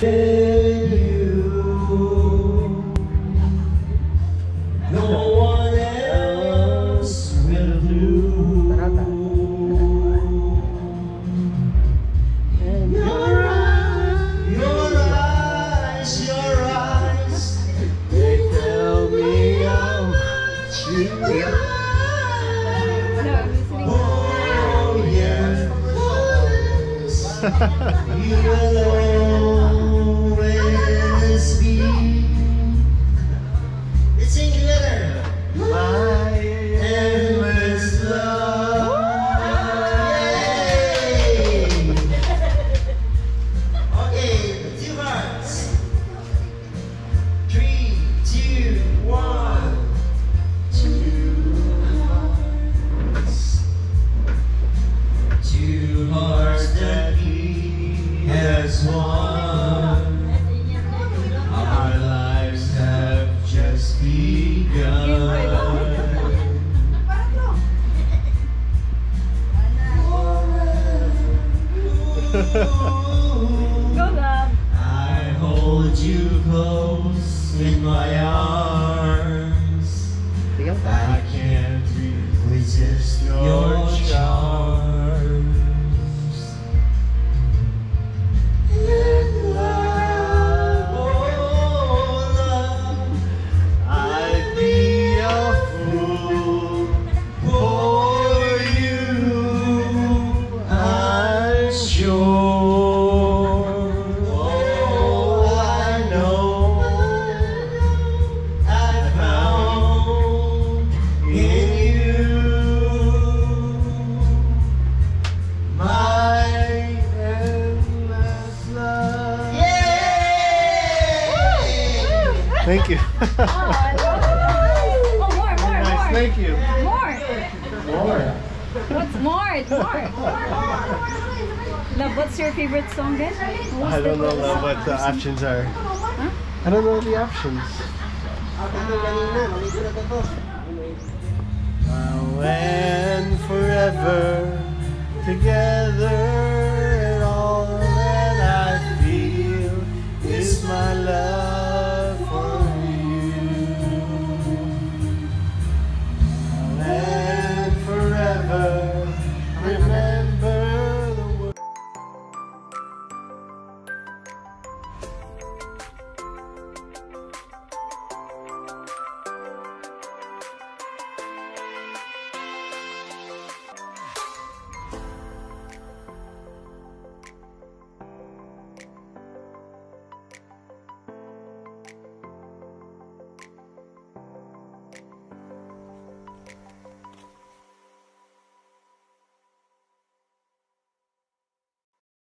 Oh, you. No one else will do. And your eyes, your eyes, your eyes, they tell me how much you Oh yes, you will always be. Let's. My endless love. Okay, two hearts. Three, two, one. Two hearts. Two hearts that he has won. I hold you close in my arms. I sure. Oh, I know. I found in you my endless love. Yay! Thank you. Oh, more, more, nice. more. Thank you. More. More. What's more? It's more. Love, what's your favorite song then? I don't know love, what the options are. I don't know the options. Now and forever together